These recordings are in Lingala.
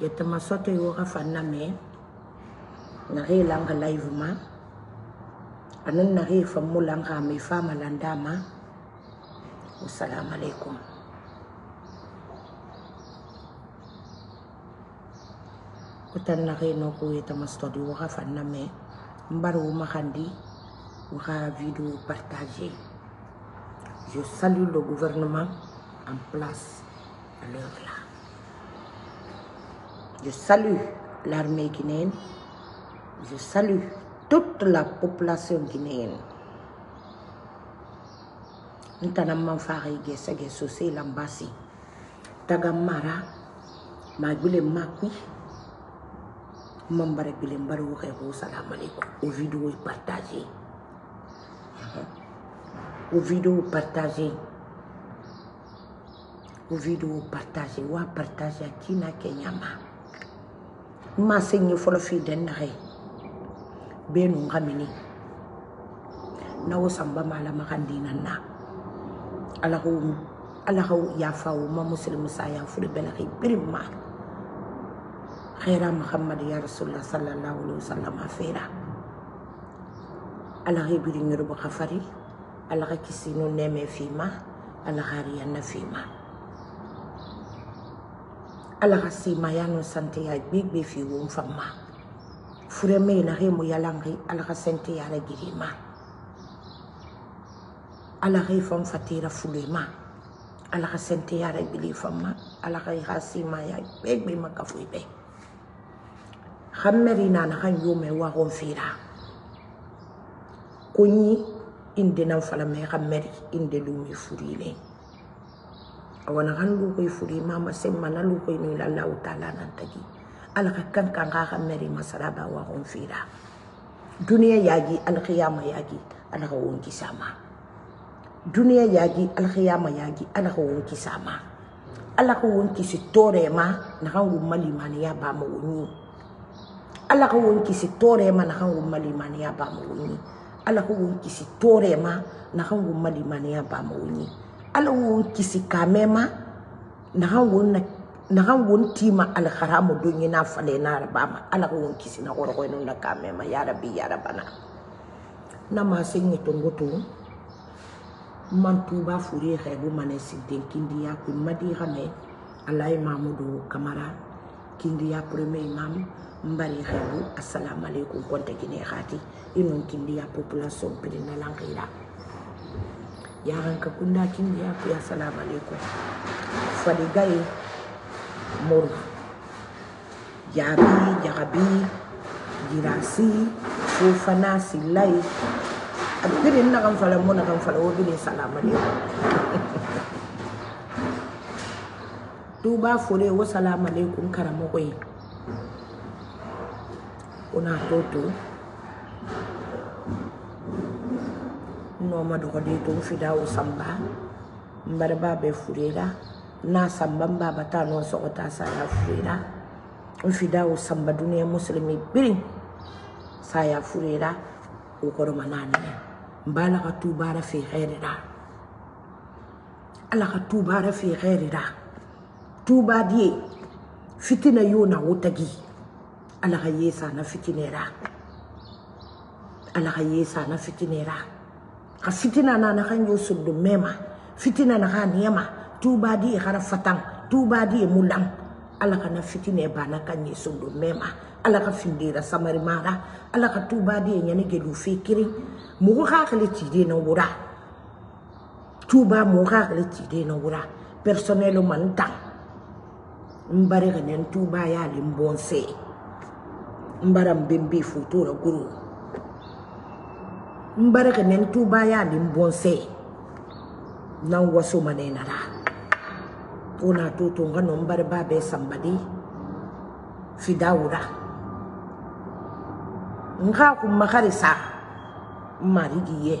yettemasɔ to yoga fanna me naxe langa live ma anan naxe fammu langa me fama landama wasalamu aleykum otan naxe noku yettemasɔ to yoga fanna me mbar wuma xandi waxa vidéo partagée je salue le gouvernement en place à l'heure là je salue l'armée guinéenne. Je salue toute la population guinéenne. Ntanamman fari gese geso se l'ambassade. Tagamara, Mambare salam Aux vidéos partagées. Aux vidéos partagées. Aux à Ma n ye fɔlɔ fiden naga ye bee nu ka mini na wo sanba ma ala makan ma muslimu sa ya furu bela kay muhammad ya rasulullah sallallahu alaihi wasallam afira ala kay birim ngiro kisino neme fima ala alara se mayano sante ya big be fi wo fa ma fure me na remo ya langri alara sante ya la girima alara fo fa tira fure ma alara sante ya la bili fa ma alara ira se maya big be ma ka fu be khammeri na na kan yo me wa ko fira kunyi inde na fala me khammeri inde lu me furile awana handu koy furi mama semana lu koy no lallahu taala nan tagi ala kan ka kan kan ga meri masaraba wa hon fira yagi al qiyama yagi ala ka won sama Dunia yagi al qiyama yagi ala ka won sama ala ka won kisi tore ma na hangu malimani ya ba ma woni ala ka won kisi tore ma na hangu malimani ya ba ma woni ala ka won tore ma na ya ba ma woni ala wo kisi kamema naxa wonna naxan wontima alharamo doñina falena rabama ala won kisina xoroxoynona kamema yarabi yarabana nama seŋe tongo to man tuba furi xeebu mane sinten kindiya kun madi xame alayi e mamudu kamara kindiya premier imam e mbari xeebu assalamu aleykum konte kine xaati i e non kindiya population pirinalanxira yaranka kunda kindi yako ya salamu alaikum faligaye muru yabi yagabi girasi fofana silayi a birin na kan fala mo na kan fala wo birin salamu alaikum duba fure wo salamu alaikum karamɔgɔ ye una toto nooma dogoɗee toon fidaa o samba mbara baa ɓe fureera naa samba mbaa bataa noon sogotaa saya fureera n fidaa o samba duniya musilimi biri saya fureera o koroma naanine mba la ka tuubaara fii xeerira ala ka tuubaara fii xeerira tuubaa diye fitina yoo na wo tagi ala ka yeesaana fitinera ala ka yeesaana fitinera xa sitina nana xan yo soddo mema fitina na xa niyema tubadi e xara fatan tubadi e mulang ala kana fitina e bana kan ye soddo mema ala ka findera samarimara ala ka tubadi e ñani gelu fe kirin mogo xa xele tide na wura tuba mogo xa xele tide na wura personnel man tan n bare xenen tuba yalen bonse n bara n ben be fotora goro n barika ne ntubayane mbonse nan waso mane nara ona toto ngano n bari ba bɛɛ sanbade fidawura n ka kun makari sa n mari gi ye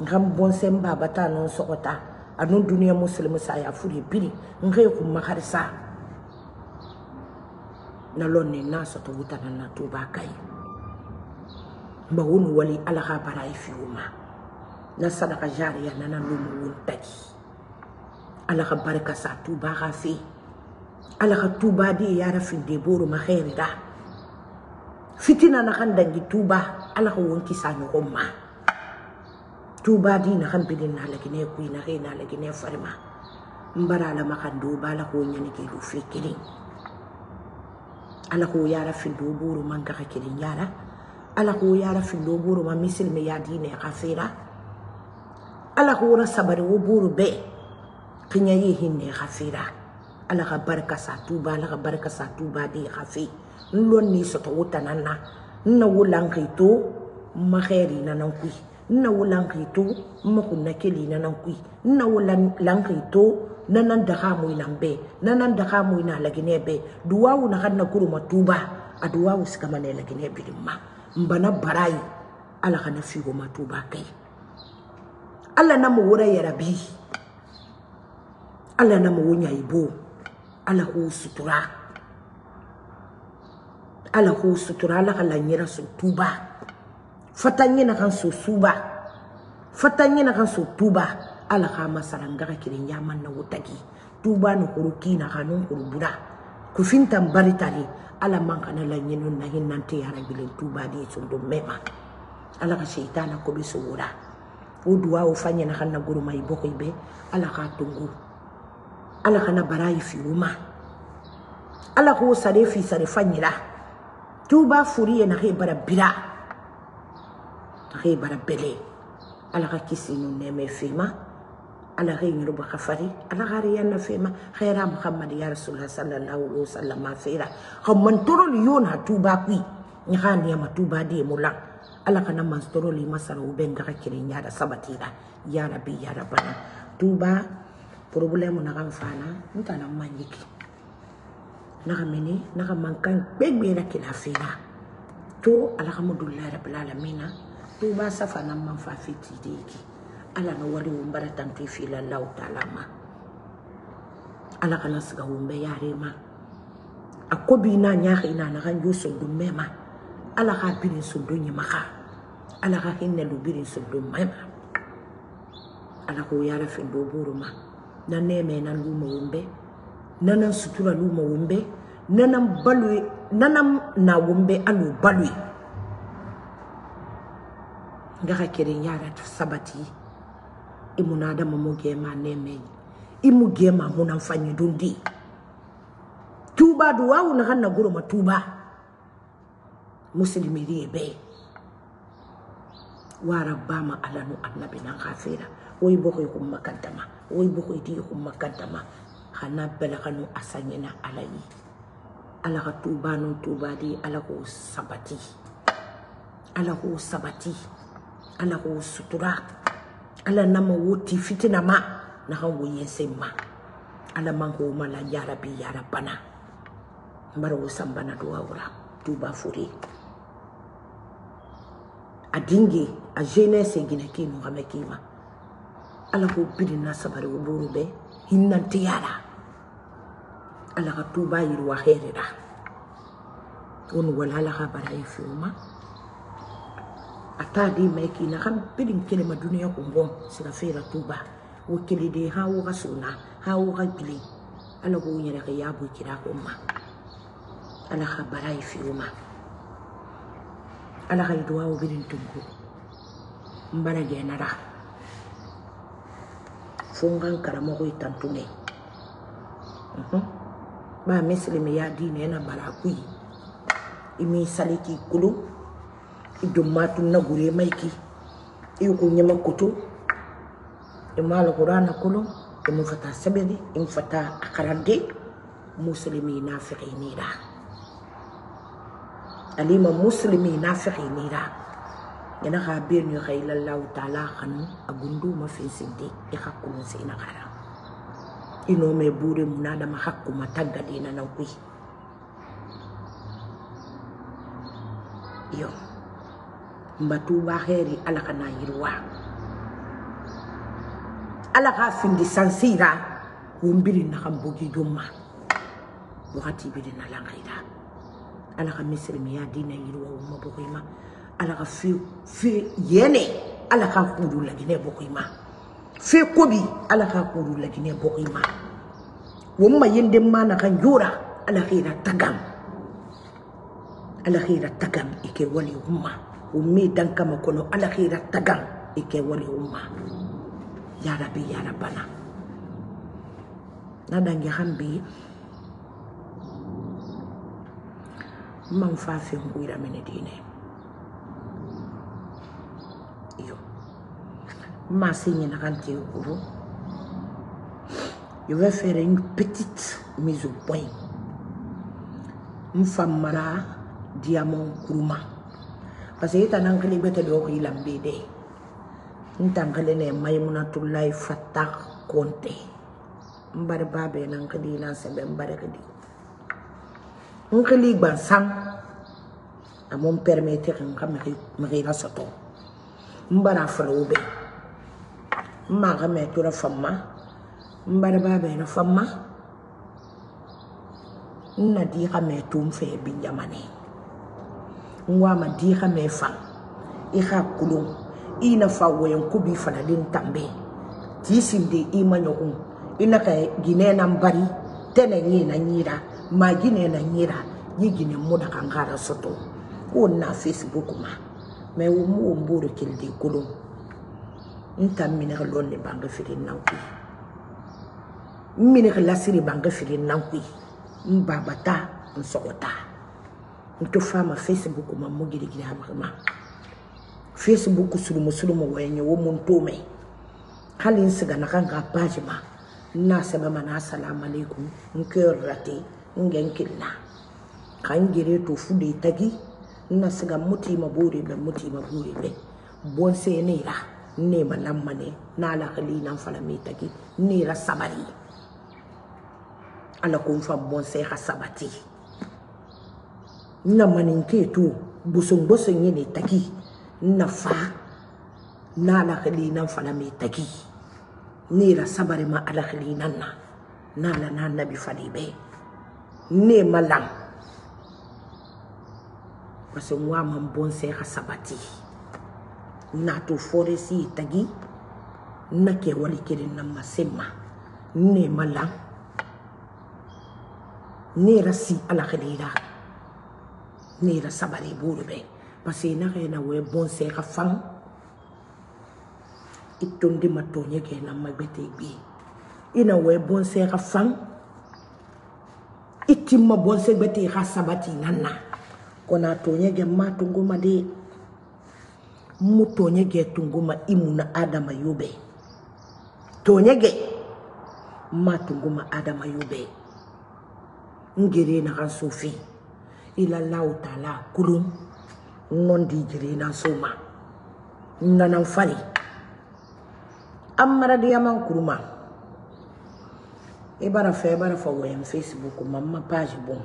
n ka n bɔnsɛ n baba ta nɔ sɔgɔta a nu duniɲa musilimu sa ya furi biri n ka ye kun makari sa na lɔ ne n'a sɔtɔ wutana na tuba ka ye mago wali ala ka bara ye fiyewu na sadaka jariya nana lumu won taki ala ka barika sa tuba ka fe ala ka tuba de ya rafi de boro ma khairida fitina na kan dangi tuba ala ka won kisa ɲɔgɔn ma tuba di na kan bidin na lagine kuyi na kai na lagine farima n bara ala ma kan duba ala ko ɲani ke do fe kelen ala ko ya fi do boro man ka kelen yara ala ko yara fillo buru ma misil me yadi ne kafira ala ko ra sabare wo buru be kinya yi hinne kafira ala ka baraka sa tuba ala ka baraka sa tuba di khafi lon ni soto wutana na na wulan kito ma khairi na nan kui na wulan kito ma kunna keli na nan kui na wulan lan kito nanan daga moy lambe nanan daga moy na lagine be duwa wu na kan na kanna kuruma tuba aduwawu sikamane lagine bidimma n bana bara ye ala kana figomatoba ka ye ala na mo wora yarabi ala na mo wonya ibo ala k'o sutura ala k'o sutura ala ka lanyɛra so tuba fata ɲɛna kan so suba fata ɲɛna kan so tuba ala k'a masara n gaga kelen ɲama na wo tagi tuba ni koro kina ka nun koro bura kufin tan bari tare ala man kana laɲini nahi nante yarabilen tubadi sondo mema ala ka seitana kobe sowora o duwa o fa ɲɛna ka nagoroma i bɔkɔ i bɛ ala k'a tongo ala kana bara i fiwoma ala k'o sare fi sare fa ɲira tuba furi ye nahe bara bira nahe bara bɛlɛ ala ka kisi nu nɛmɛ fema ala reñol baka fari ala xare yanna fema xeera muhammad ya rasulah salallahu alih wa sallam a feera xa man torol yona tuba kui ñaxa niyama tuba deemu lang ala kana man torol yima sara ube ndaxa kere ñaada sabatira ya rabi ya rabana tuba problème naxan fana ntana manjiki naxa mene naxa mankan ɓeɓɓera kela feera to alhamdulilahi rabilalamina tuba safana man fa fetideki ala na wali wombara tanto ifila allahu taala ma ala kana siga wombe yare ma a ko bi na nyaxe ina na kan jo sondo mema ala ka birin sondo ɲamaxa ala ka hinnalu birin sondo mema ala ko yala fendo boro ma na neme nan luma wombe nanan sutura luma wombe nanan balue nanan na wombe alo balue nga ka keren yara sabati imunadamu mugema nemenye imugema munamfanye dundi tuba duwawu na hanna guro matuba muslimirie be warabbama alanu annabi nan hafira woy bokoy humma kaddama woy bokoy di humma kaddama hana bela hanu asanyena alayi ala ka tuba nun tuba di ala k'o sabati ala k'o sabati ala k'o sutura ala nama woti fitina ma na kan wo yense ma ala man ko mala ya rabbi ya rabbana mara wo sambana do awra tuba fure a dinge a jeunesse e gina ki no kame ki ma ala ko bidin na sabari wo buru be hinnan tiyara ala ka tuba yirwa herira on wala ala ka bara yi e fiuma atade maikina ga mpedi nkele madunia kumbong silafera tuba wekelede ha woga sona ha woga bile ala go nyerege ya boikira kumma ala ga barai e fiuma ala ga idwa o bidin tungu mbana genara fungan karamo go itantune e mhm. ba mislimi ya dine na barakui imi e saliki kulum idummatu nagure maiki iku nyama kutu imal qur'ana kulum imu fata sabedi imu fata akarande muslimi nafiqi nira alima muslimi nafiqi nira yana ka bir ni khayla allah ta'ala khanu agundu ma fi sindi ikhakkun sina khara buuree me bure munada mahakkuma tagadina na kuyi yo mbatuba heri ala kana yirwa ala ka findi sansira wimbiri na kambogi juma wakati bidi na langaida ala ka misri miya dina yirwa umma bokoima ala ka fi fi yene ala ka kudu lagine bokoima fi kobi ala ka kudu lagine bokoima wamma yende mana kan jura ala khira tagam ala khira tagam ike wali umma umedan kama kono alakhira tagan ikewari e umma ya rabbi ya rabbana nadange hambi man fa fenkuyra mene yo ma signenaxante ro je vais faire une petite mise au point femme fammara diamant kuruma Kasi ita nang beta do ko lambe de intan kali ne maimunatullahi fattah konte mbar babe nan kali lan se be mbar kali sang gbansan amon permettre nka mari la soto mbara falo be mmaga me tura famma mbar babe na famma Nadi di fe ngwa ma di ka mɛ fa i ka kolon i nafa wɔyɔn ko b'i falalen tanbe t'i sinde i ma ɲɔgɔn i na ka gine na bari tɛ na ɲɛ na ɲira ma ginɛ na ɲira ɲi gine mo da kan kara sɔtɔ k'o na facebook ma mɛ o mo o mb'o de kele de kolon n ta minɛ ka lɔn de bange feere n'aw ko n minɛ ka lasiri bange feere n'aw ko n babata n sɔgɔta. nto fama facebook mammo gidigidi hamarima facebook sulumusulumu wayenye wo muntume hali nsiga na kan ka page ma na sɛbɛ ma na assalamu alaikum nke rate nge nkilna ka n gere to fu de tagi na siga muti ma bore bɛ muti ma bore bɛ bon se ne ra ne ma lammane na ala hali nan fala me tagi ne ra sabari ala ko n fa bon se ha sabati na maninketo gboson-gboson ye ne taki na fa na alakalinan fana mai taki ne la sabari ma alakalinan na na la na nabi fali bai ne malam parce que moi man bon sai ka sabati na to foresi tagi na ke wali kirin nan masimma ne malam ne rasi alakalinan ne yɛrɛ sabari i b'o de bɛn parce que naka yɛna wɛ bɔnsɛ ka fan i tonde ma tɔnyɛ kɛ na magbɛtɛ gbe ina wɛ bɔnsɛ ka fan i timma bɔnsɛ gbɛtɛ ka sabati na na kɔna tɔnyɛ kɛ ma tongoma de mu tɔnyɛ kɛ tongoma i muna adama yo bɛn tɔnyɛ kɛ ma tongoma adama yo bɛn n gere na ka sofin ilallahu taala kulum non di jirina soma nanan fali an maradiyaman kuruma i e bara fɛ i bara fɔ wɛn facebook ma ma page bon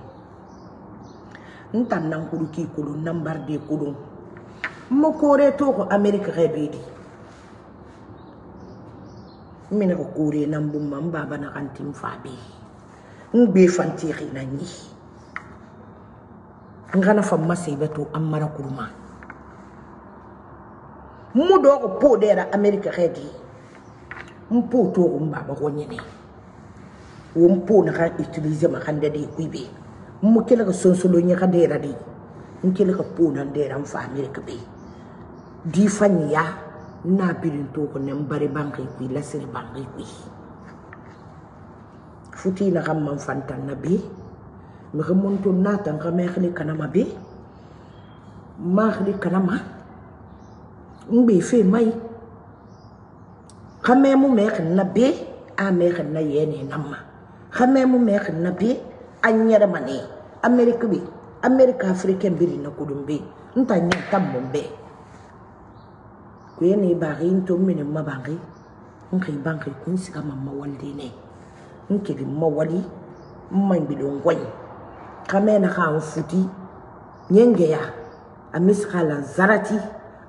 n tan nan kuru k'i kolo nan bari de kolon n ma koore to ko amerika ka bɛ di n mɛna ko koore nan bon ma n baba na kan tin fa bɛ yen n gbe fan tɛ na n ye ngana gana famma saibato an mana kurma. dera America ready. Mu po umba ba gonyene. na kan utiliser ma kan dade kuibe. Mu kila sonsolo nyaka dera de. Mu kila po nan dera am fa America Di fanya na birin ko nan bare bankai kui lasir bankai kui. Futi na kan man fantan na ngemuntu naata nga meexli kanama bi maaxli kanama mbi fe may xamee mu meex na be a meex na yeene namma xamee mu meex na be a ñeremane amérique bi amérique africain biri na kudum be nta ñen tam mum be kuyene baaxi ntom mene ma baaxi nxi baaxi kun siga mamma walde ne nkedi ma wali mmangbilo ngoñ kamena kan futi nyengeya la zarati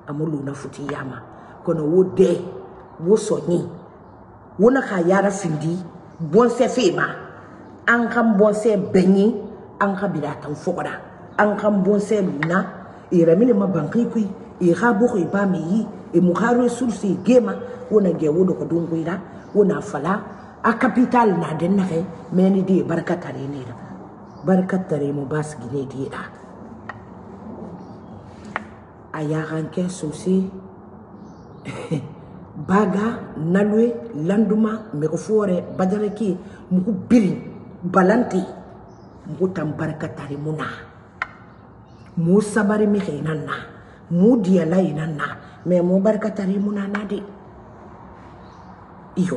na futi yama kono wo de wo wona ka yara findi se fema an kan se benyi an ka bidatan fukoda an kan se na ira mini mabanki kui ira ba mi yi e haru sursi gema wona ge wodo ko ira wona fala a capital na denna na meni di e barkata tare ni da barkar tare mu ba su gine dida a yaranke sosai baga nalwe landuma mego fore badaraki mugu biri balante mugu tan barka tare mu na mu sabari mixe inan na mu diyala inan na mais mu barka tare mu na na de iyo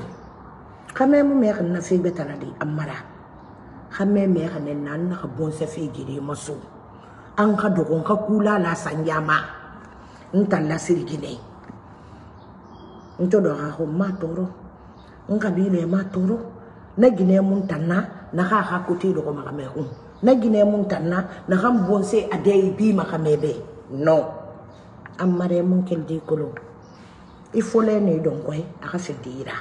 xamemu meexin na fegbe tana de a mara xamee mee xane naan naxa bon sa feegiri ma so an ka dogo n ka kula la sanjama n ta lasirigine n to do xaxo ma toro n kabile ma toro na gine mun tanna naxa xa côté dogo maxa me xum na gine mun tanna naxa n bon se bi maxa me be non an mun kel di kolo i folene donkoy axa fedira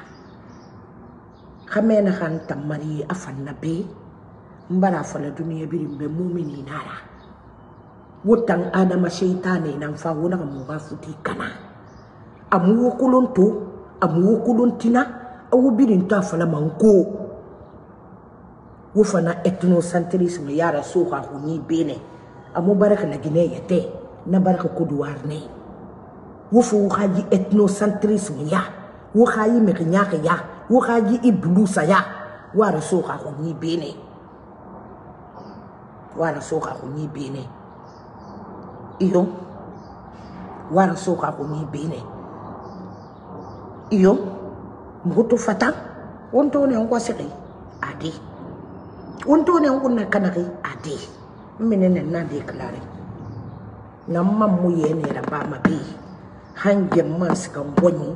xamee naxa n tan mari a fanna bee mbana fala duniya birin be mumini nara Wotang adama shaitane nan fa wona mu ba futi amu wokulon amu wokulon tina awu birin ta fala manko wo fana yara huni bene amu baraka na gine yete, na baraka kuduwarne. Wofu wo fu haji ethnocentrism ya wo haji ya wo iblusa ya wara so ha huni bene wala soka bene iyo wala soka bene iyo mkutu fata ade ne wontone onko ade adi wontone onko nakanagi adi mine nena déclaré namma mu ba ma bi hange mansiga ngoni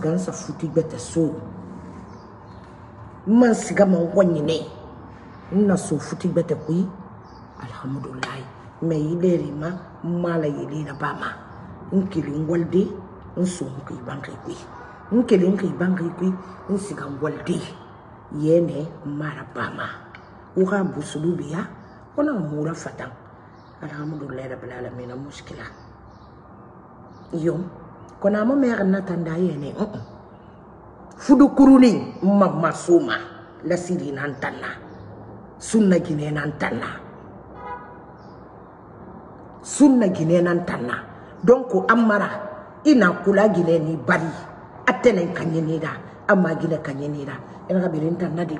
ga sa futi beta so ga ma ngoni ne ina so futi gbata kuyi alhamdulillahi mai yi lere ma mala yi lera ba ma in kilin gwalde in so in kai ban kai kuyi in kilin kai ban kai kuyi in sigan gwalde yene mara ba ma wuka busulu biya wana mura fatan alhamdulillahi rabbil alamin mushkila yom kona mo me na tanda yene fudu kuruni mamma suma lasiri nan tanna sunna guinéen tanna sunna guinéen tanna donc an mara i na kula guinéen ni bari a tenen ka ɲenira an ma guinɛ ka ɲenira enaka beren tanna de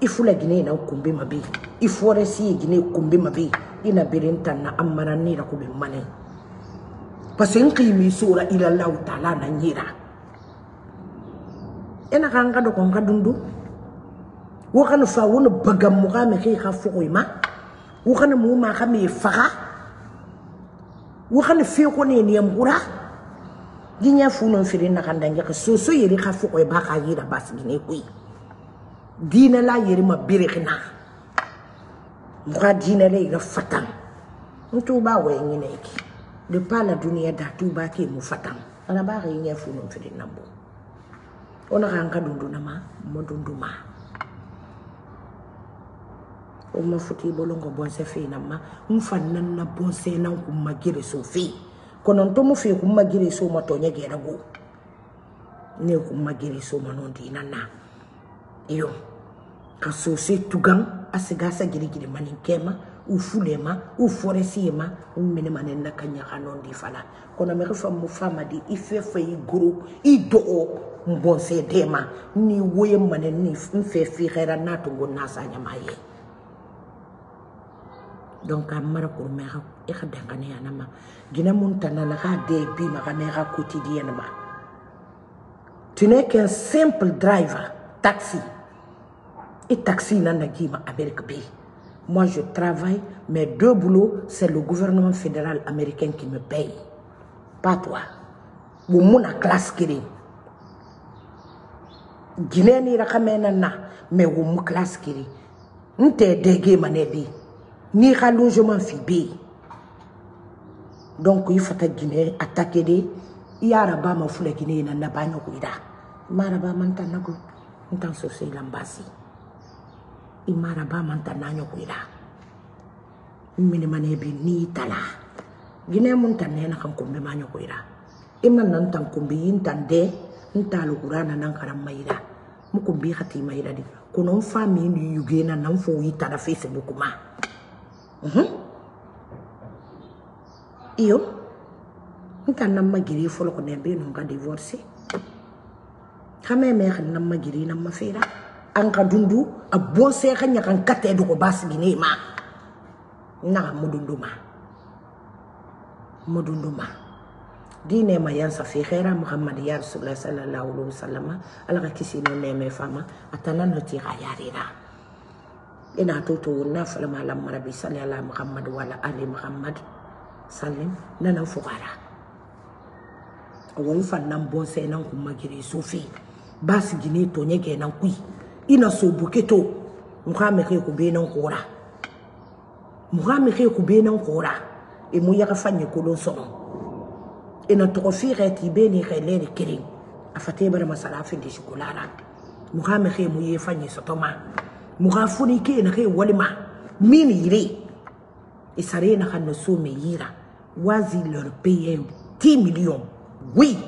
i fula guinéen na kunbe ma be i foresi ye guinéen kunbe ma be i na beren tanna an mara nira ko be manɛ parce que n qiimi sora ilallahu taala na ɲera enaka n ka dɔgɔ n ka dundu wakana fa wuna bagam muka me kai ka fukui ma wakana mu ma ka me faka wakana fi ko ne ne mura dinya fu non firi na kan dange ka so yiri ka ba ka yira bas dine kui dina la yiri ma biri kina muka dina la yira fatam mutu ba we ngi ne ki de pa la dunia da tu ba ke mu fatam ana ba ga yinya fu non firi na bo ona ka an ka ma mo ma. uma futi bolo ngo bonse fe na ma nan na bonse na ku magire so fe kono nto mu fe ku magire so ma to nyege na go ne ku magire so ma non di na na iyo ka so se tugan asiga sa gire gire manin kema u fulema u foresiema u mene manen na kanya kanon di fala kono me refa mu fama di ife fe i gro i do o bonse dema ni woye manen ni fe fi khera na to go na tungo nasa ye donc pour mara kuru mɛ dengane ka danganiya na ma gina mun na k'a dɛ ma tu n'es qu'un simple driver taxi et taxi na na gi ma moi je travaille mais deux boulots c'est le gouvernement fédéral américain qui me paye pas toi bon mon classe kiri gina ni rakamena na mais vous mu classe kiri nte dege manedi n'i ka logement f'i bɛ yen donc i fata guinée attaqué de i ya araba ma fula guinée na naba ɲɔgɔnda i ma araba ma nta nago nta soso i la mbasi i ma araba ma nta na ɲɔgɔnda minimane bi n'i tala guinée mun ta nɛna kan kun bɛ ma ɲɔgɔnda i ma na ntan kun bɛ yi ntan dɛ ntalo kura na nan karam mayira mu kun bɛ hati mayira de kono fa mi ni yugena nan fo yi tara facebook ma iyo n ka giri fɔlɔ kɔnɔ yan divorce kame me ka giri nan fera dundu a bon sai kan kata dogo binema, ne ma na mudundu ma mudundu ma dine ma yan sa fi khaira muhammad ya rasulullah sallallahu alaihi wasallam alaka kisi ne fama atana no yarira ina e toto na falama ala marabi salli ala muhammad wala ali muhammad sallim nana fugara awon fannan bon sai nan kuma gire sofi ba su gine to ne kenan kui ina so buketo muhammad kai ku benan kora muhammad kai ku benan kora e mu ya fanye kolon sono ina e to fi reti beni khale ne kirin afate bar masalafi da shi kulara muhammad kai mu ye fanye sotoma mugan funike na kai walima mini yire isare na kan so me yira wazi leur payer 10 millions oui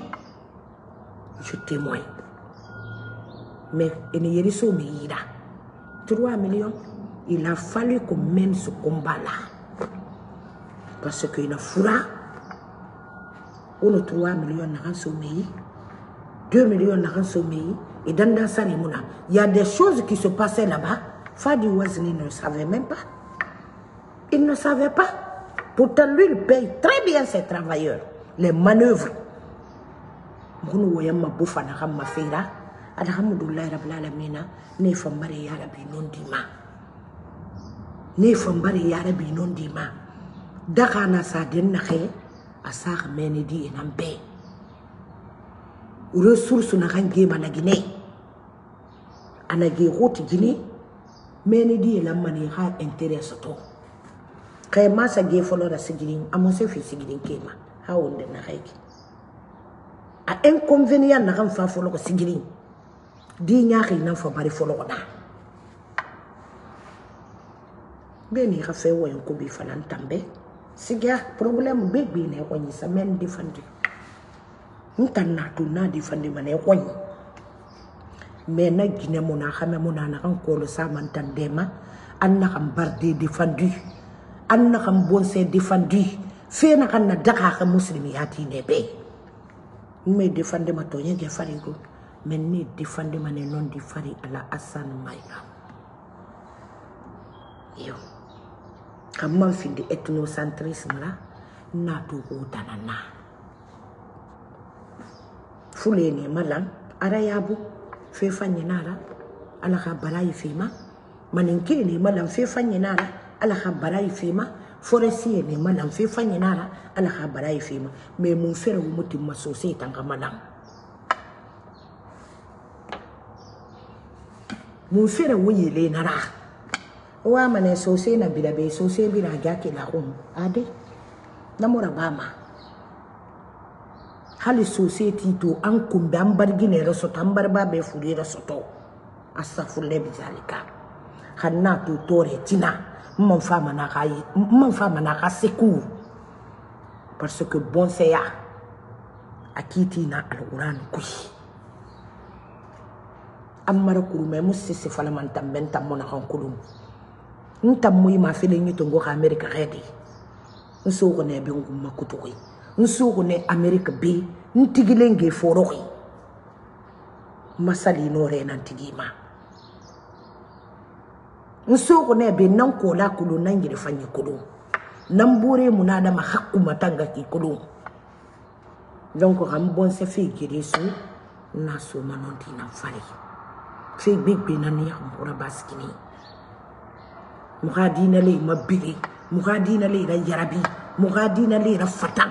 je témoigne mais ene y a 3 millions il a fallu qu'on mène ce combat là parce que a fura on 3 millions na kan 2 millions na kan et dans il y a des choses qui se passaient là-bas. Fadi Ouazni ne savait même pas. Il ne savait pas. Pourtant, lui, il paye très bien ses travailleurs, les manœuvres. Mounou Oyama Boufana ma Feira, Alhamdoulilah Rabla Lamina, Nefambare Yarabi Nondima. Nefambare Yarabi Nondima. Dakana Sadin Nakhe, Asar Menedi Enambe. resource nakangema na gine guinée anage hoti guinée mene la lammani ha intérêt soto kaye masa ge folo folora sigirin se fi sigirin kema ha wonde nakayki a inconvenient na kan fa folo ko sigirin di nya ñaakil na fo bari folo ko na beni ka fe wo woyen ko bi fanan tambe sigia problème be bi ne ko ni sa men defandi na ntannatunadi fandimanekwanyi mena gine mona xame mona naxan koolo samantan dema an naxan barde défendu an naxan bonse défendu fe naxan na daxaxa muslimiya dine be me défendema toñege farigo men ni défendema ne non di fari ala asan mayga yo xam man findi ethnocentrisme la naatu ko tanana fulu ye neema lang arayaabu feefa nyina ala ala ka bala ye feema maninke ye neema lang feefa nyina ala ala ka bala ye feema foresi ye neema lang feefa nyina ala ala ka bala ye feema mais mun fere wo mu timma soose ye tangama lang mun fere wo yele nara wa mana soose na bila be soose bina gya ke la hum ade namora ba ma hali sose t'i to an kunbɛ an barigina yɛrɛ sɔtɔ an baribaa bɛɛ furu yɛrɛ sɔtɔ asafurulɛ bi zalika hali n'a to tɔɔrɛ tina n man fa mana ka ye n man fa mana ka sekuw parce que bɔnsɛya a k'i t'i na alikuran koyi an mara kurumɛ mu sese falama ntambɛ ntamɔ na kan kolon ntamɔ yi ma fele n yi tongo ka amerika kɛ de n so kɔnɔ ya bɛ n kun ma kotogo ye n sugu ne amerika bi n tigilen ge forogi masali no rena tigima n sugu ne be nan kola kulu nan yiri fanyi kulu nan bore mu na dama hakkuma tanga ki kulu donc xam bon se fi gere su na so manon dina fari fi gbigbe na ni yakura baskini muga dina le mabiri muga dina le yarabi muga dina le fatan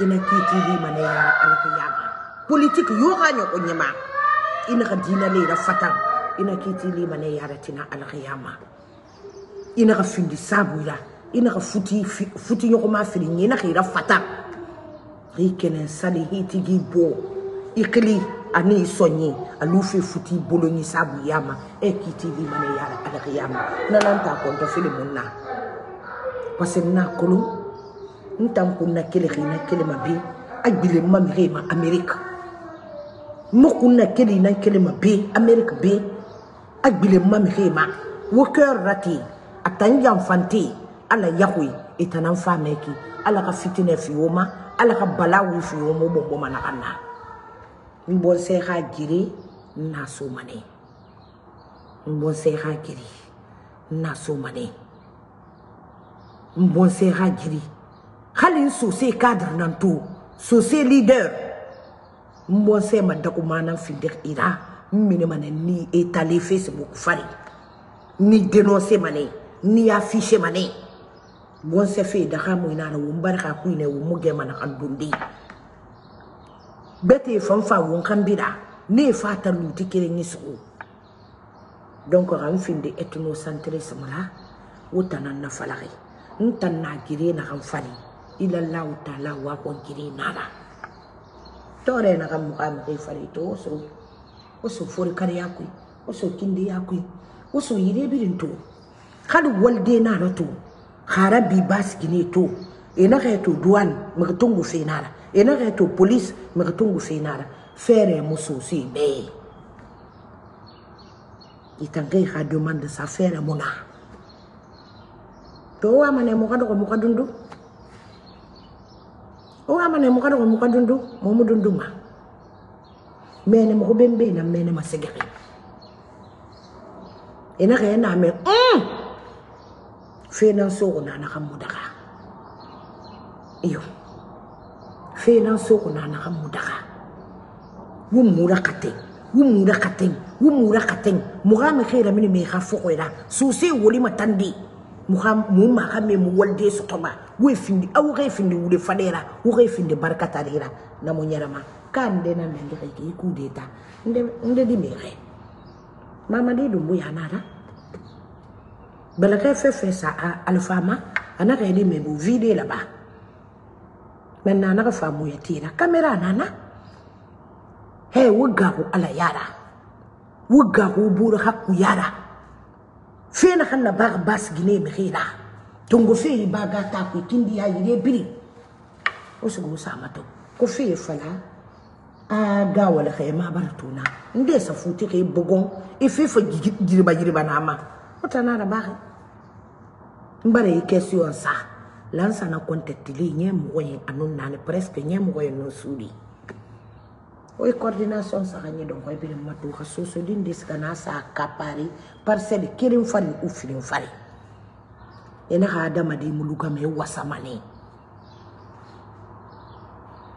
ina kitili manaya alakiyama politiki yoganyo ko nyima ina ka dina le da fatan ina kitili manaya ratina alakiyama ina ka findi sabuya ina ka futi futi yoko ma fili ina ka ira fatan ri kenen sali hitigi bo ikli ani sonye alufe futi bolonyi sabu yama e kitili manaya alakiyama nanan ta konto fili munna parce na kolon nta nkunna kele xina kele ma be a gbile mamire ma amerika mo kunna kele ina kele ma be amerika be a gbile mamire ma wo cœur rate a tan janfante ala yaxoye i e tana n fa mee ki ala ka fitinɛ fiyo ma ala ka bala wi fiyo ma o bonbo mana ka na n bɔn sɛ ka jiri n na so mane n bɔn sɛ ka jiri n na so mane n bɔn sɛ ka jiri halin sosai cadre nan to sosai leader mbon se madda kuma nan fidir ira mini ni etale facebook fari ni denoncer mane ni afficher mane bon sai fe da hamu ina wumbar ka ku wou wumu mana kan bete fanfa won ni bida ne fata donc ran fin de ethnocentrisme la wutanan na falari ntan na gire na kan fali إلا الله تعالى واقوانكيني نانا توري نغم مغام غيفاريتو وسو وسو فوركاري ياكوي وسو كندي ياكوي وسو يريبيرين تو خالو والدي نانو تو خاربي باسكيني تو إنا غيتو دوان مغتونغو في نارا إنا غيتو بوليس مغتونغو في نارا فيري مسوسي بي يتنغي خادو من دسا فيري منا تو وامانا مغادو مغادو o amane muka dogo muka dundu momu dunduma mene mugo bembe na mene masegere ena ga ena me mm fenan so na na kan mudaka iyo fenan so na na kan mudaka wu mura kate wu mura kate wu mura kate muga me khira mini me khafo era susi woli matandi mu mu walde sotoma we findi aw ge findi wude fadera wo ge findi barka tarira na mo nyarama kan de na ki ku de ta di mere mama ya balaka fe fe sa ana me bu vide la ba men na na fa mu yatira kamera he wo gahu ala yara wo gahu buru hakku yara fena hanna baga basgine mihira tongo feyi baga takoy tindi yayire biri o sugu samato ko feye fala a ga wala khaye ma bara tuna nde sa futi kay bogon e fefa jiriba jiriba na ma otana na baga mbare yi question sa lansa na kontetili nye mwoye anon nane presque nye mwoye non suri oyo coordination saxañi ɗon koye bine matu din dis kana sa kapari parcelle kirim fari ou firin fari adama di adamadimu me wasamane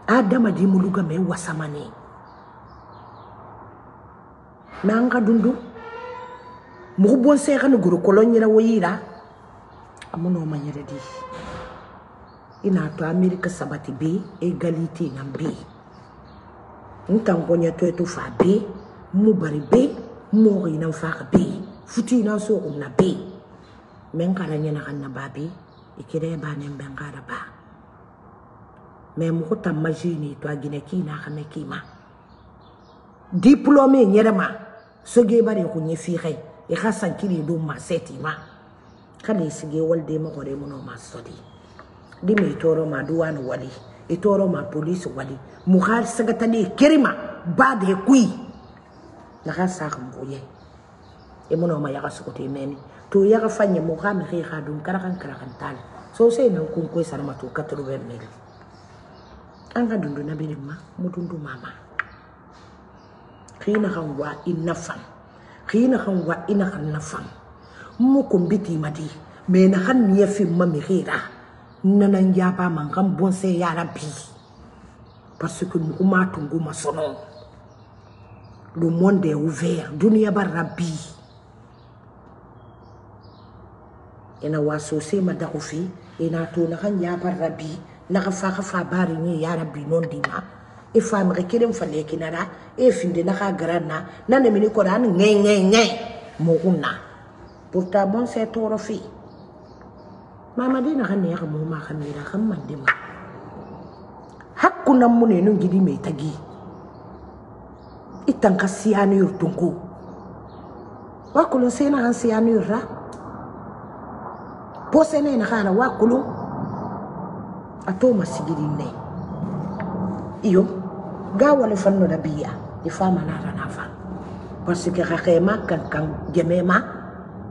adamadimu lugame wasamane mais an xa dundu muxu bon sexani goro kolonñira woyira amunoma di ina to america sabati be égalité nambi. nkankonyatwe tufa be mubari be mɔgɔ ina faka be futu ina sogumna be men kara ɲɛnaganna ba be ikidɛ banen bɛn kara ba mɛ mɔgɔ tamma jini e to a ginɛ kiina kanɛ kima diplɔme ɲɛrɛma sogebare ko ɲɛ fiixɛ i ka sankiri do ma sɛtima kana e i sigi waliden mɔgɔre munɔ ma sɔdi dimi tɔɔrɔ ma duwa ni wali itoro e maa polisi wali muhar sagatani e kirima bad he e kui naga sak mbuye emono ma yaga sukote meni to yaga fanye muha me khay dun karakan karakan tal so sai nan kun koi sarma to an ga dundu na mu ma mudundu mama khina kan wa innafan khina kan wa ina na nafan mu kumbiti madi me na kan niya fimma mi khira nana n yaba ma n ka n bɔnsɛn yara bi parce que nugu m'a tungo masɔnɔ le monde est ouvert duniya barra bi ena wasose ma dago fe ena to naga nya barra bi naga faga fa bari nye yara bi non dima e fa maga kere fa leke nara e finde naga garana nane mini ko ran nge nge nge mo una pourtant bon c'est toro fille mamade na kan ya kamo ma kan mira kan mande ma hakkunan mu ne nun gidi mai tagi itan ka siya ano ano ni yurtun ko wa kulun sai na han siya ni yurra po sai ne na kana wa kulun ato masigidi ne iyo ga wala fanno da biya ni fama na fa parce que ka kai ma kan kan jeme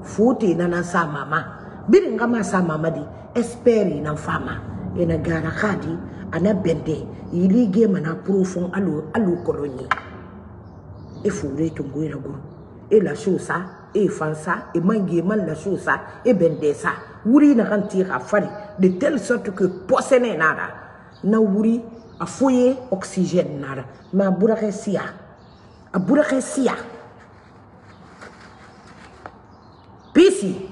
futi na na sa mama birin gama sa mamadi esperi na fama ina e gara kadi ana bende ilige mana profon alu alu koloni e fure tungu ina e guru e la shosa e fansa e mangi e man la shosa e bende sa wuri na kan ti ka fari de telle sorte que posene nada na wuri a foye oxygène nada ma burake sia a burake sia pisi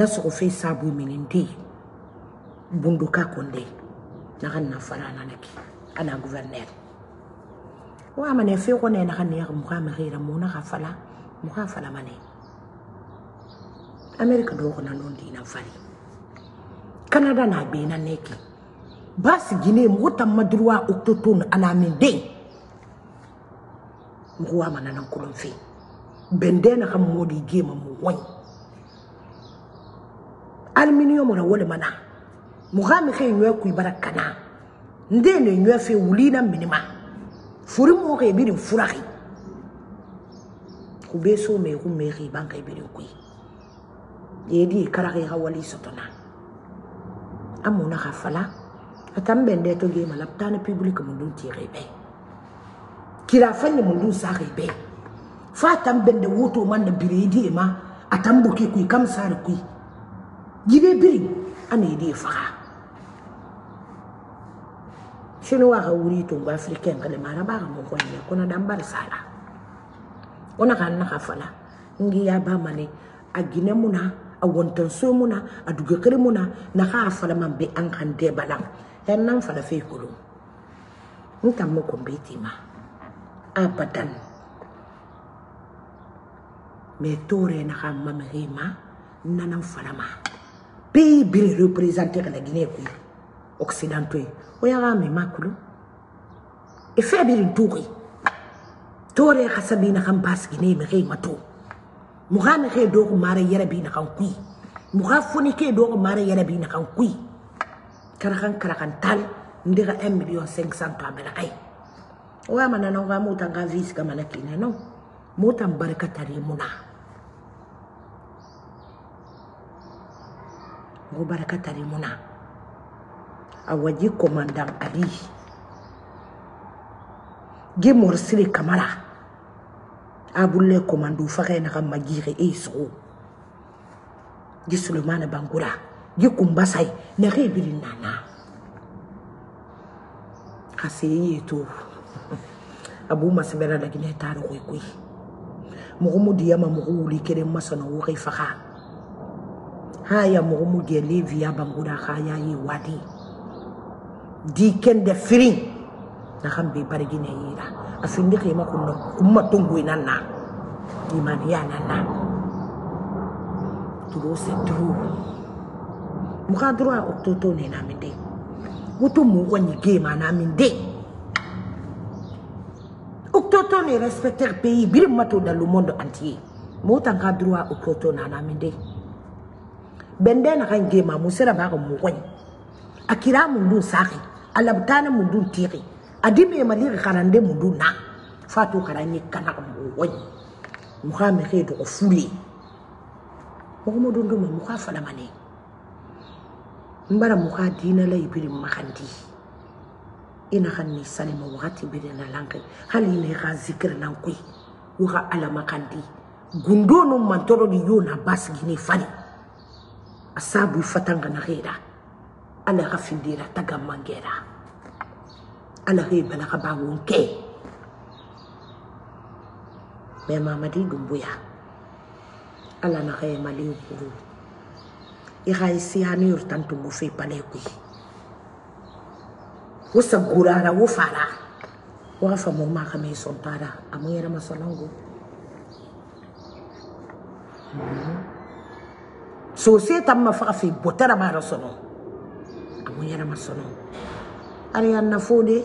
yasogofei sabu mininde bunduka konde naga nafala ananaki ana gouverneur wo amane fe gone naga neyaga mogo amegera mo naga fala mogo a fala mane amerika do gona non dina fali canada na bena neki basi gine mogo tamma durwa octotone ana min den mogo amana nan kolon fe bende naga modi gema mo wai aluminium na walima na muga mi ke nyɛ kuibara kana nde ne nyɛ fe wuli na minima furi mo ke bi ni furaki ku be so me ku me ke ban ke bi ni kui ye di kara ke hawali sotona amuna ka fala atam bende to ge malapta na public mo dun ti rebe kira fanya mo dun sa rebe fa tam bende woto man na biredi e ma atam buke kui kam sar kui jibebiri ana ye de faga chinois ka wuri tongo africain kale mara ba ka mɔgɔ ɲɛ kɔnɔ dan bari sala kɔnɔ ka na ka fala ngi ya ba mane a ginɛ mun na a wɔntan so mun na a dugɛkɛrɛ mun na na ka fala man bɛ an kan dɛ bala hɛn nan fala fɛ kolo n ta mɔ kɔn bɛ ti ma abadan mɛ tore na ka mamɛ ma nanan fala ma pays biri représenté kana guinée koy occidentaux ye o me makulu e fe biri ntukoy tore xasa na xam bas guinée me xey mato muxa me do doxu mara yere bina xam kui. muxa foni ke do mara yere bina xam kui. karaxan karaxan tal ndira 1 million 500 to a mena xey o wamana nanonga mutangan vis gamana kina non mutan barkatari muna ko baraka tare muna a waje komandan ali gemor sire kamara a bulle komando faga yana kan magire e sogo gi sulemana bangura gi kumbasai na kai birin nana a sayi ya to abu masu bera da gina tare kwaikwai muhammadu yama muhammadu kere masana wukai faga haya mɔgɔ mu jɛlen viya banguda haya ye wade diken da firin na kan bai bar gina yira a sun dika yi makon nan kuma tungoyi nan na imaniya nan na turo se turo muka duro a oktoto ne na min dai wato mu wani gema na min dai oktoto ne respecter pays birin mato da le monde entier motan ka duro a oktoto na na min dai bende na kan gema mu sera ba mu kwai akira mu dun saki alabtana mu dun tiri adime mali karande mu dun na fatu karanye kana mu kwai mu ha me ke do fule mu mu dun dun mu ha fala mane mbara mu ha dina la ibiri e makandi ina kan ni salima wakati bire na lankai hali ne ka zikir nan kwai wuka alamakandi gundo no mantoro di yo na basigi ne fani asabu ifatanga na rera ana gafindira taga mangera ala reba na gaba wonke me mamadi dumbuya ala na gaye mali ukuru iga isi hani urtantu mufe pale kui wosa gurara wofara wafa mu ma kame sontara amuyera masolango mm -hmm. sosai ta ma faga fi botara ma yɛrɛ sɔnɔ a mun yɛrɛ ma sɔnɔ ari yan nafo de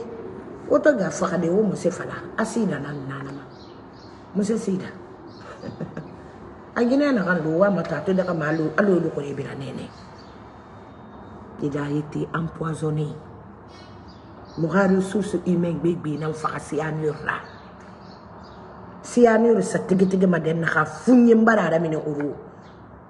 o tɔ ga faga de o muso fala a si da na nana ma muso si da a gina na kan wa ma ta to daga ma alo alo olu kɔni bira nɛnɛ déjà a été empoisonné mɔgɔ ressource humaine bɛ gbe na faga siyanure la siyanure sa tigitigi ma dɛ naga fun ye n bara a daminɛ olu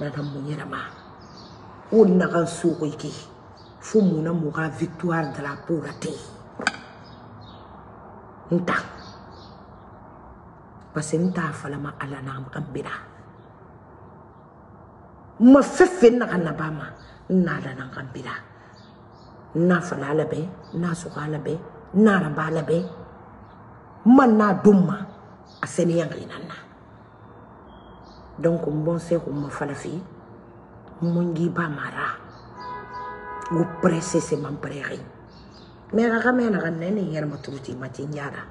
nana mun ɲɛnama o nagan sogoyike fo munna muga victoire drapeau la ten n ta parce que n t'a falama ala na an bira n ma fɛn fɛn naga naba ma n n'a la na n ka bira n n'a fala ala bɛ n n'a sɔgɔ ala bɛ n n'a araba ala bɛ n ma n'a don ma a sɛnɛya ka yina n na donc mbon se ko ma fi mo ngi ba mara wo presse se man prere me ra ga me na ga ni yer ma turuti ma tinyara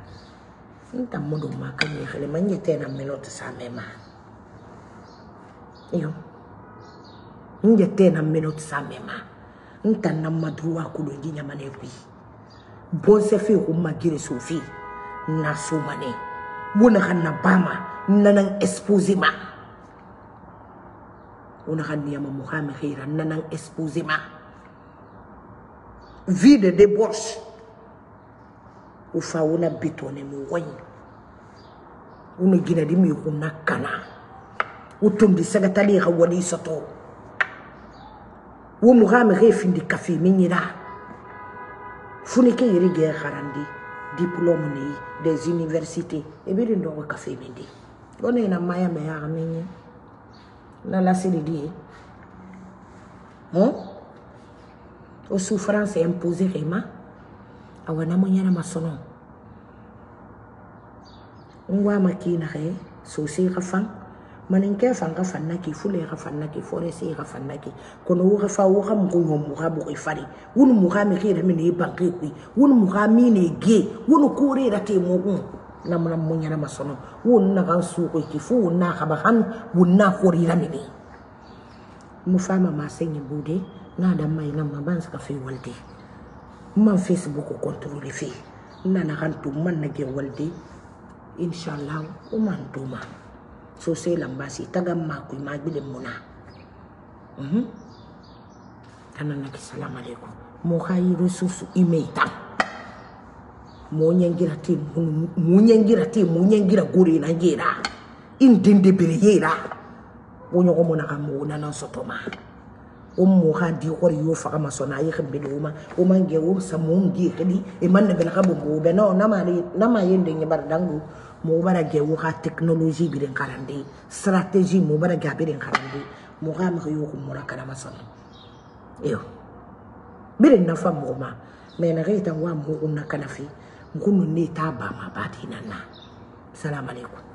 mo do ma ka ni ma nyete na melot sa me ma yo nyete na melot sa me ma nta na madruwa ku do nginya mane muna bon se fi ko ma gire fi na so mane ga na expose ma unakaniyama muhami khira nanang exposema vie de débauche ufa una bitone mugoy una ginadi mikuna kana utundi sagatali ka e wali soto wo muhami khe findi kafi minyira funike yiri ge kharandi diplôme ni des universités ebiri ndogo kafi mindi one na maya me ya minyi La c'est le Dieu. Hein? Aux souffrances imposées vraiment, awana monyana masono. Ngwa makina so sosi rafan, ke fan rafan ki, fule rafan na fore foresi rafan na ki. kono ura fa ura mgongo mura bori fari, wunu mura mikira mine ibankikwi, wunu mura mine ge, wunu kure rate namuna na masono wunna kan suko kifu na kabahan wunna korira mini mufama senye budi na da mai lamma ban fe fi walde man facebook control fi na na kan tu man na ge walde inshallah o man duma so sai lamba si tagam ma ku ma gile muna mhm kana na kisalamu alaikum mo khayru susu imeitan munyengira te munyengira te munyengira gore na ngera indende bere yera bonyogo mona ka mona nan sotoma o moga di gore yo faga masona a ye gembele oma o mange o sa mo ngi kedi e manne bela ka bombo be no na ma na ma yende nge bar dangu mo bara ge o ga technology bi den karande strategy mo bara ga bi den karande mo ga ma yo go mora kana masona yo bi den na fa mo ma me na ge e ta wa mo na kana fi nkunu ne t'a ba ma ba ti na na salamu alaikum